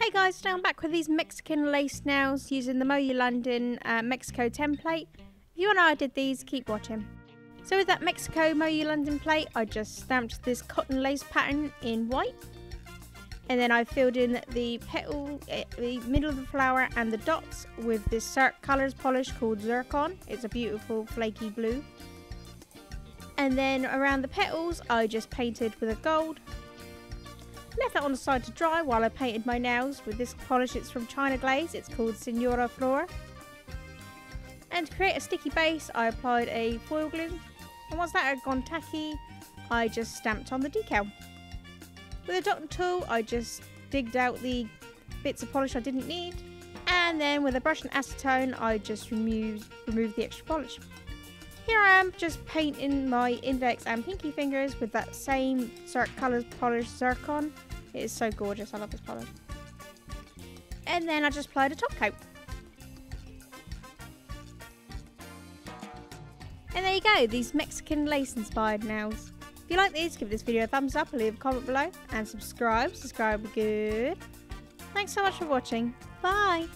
Hey guys, today I'm back with these Mexican lace nails using the MoYou London uh, Mexico template. If you want to know I did these, keep watching. So with that Mexico MoYou London plate, I just stamped this cotton lace pattern in white. And then I filled in the petal, uh, the middle of the flower and the dots with this Colors polish called Zircon. It's a beautiful flaky blue. And then around the petals, I just painted with a gold Left that on the side to dry while I painted my nails with this polish. It's from China Glaze. It's called Señora Flora. And to create a sticky base, I applied a foil glue. And once that had gone tacky, I just stamped on the decal. With a dotting tool, I just digged out the bits of polish I didn't need. And then with a brush and acetone, I just removed, removed the extra polish. Here I am just painting my index and pinky fingers with that same Colors Polish Zircon. It is so gorgeous. I love this polish. And then I just applied a top coat. And there you go, these Mexican lace inspired nails. If you like these, give this video a thumbs up, leave a comment below, and subscribe. Subscribe good. Thanks so much for watching. Bye!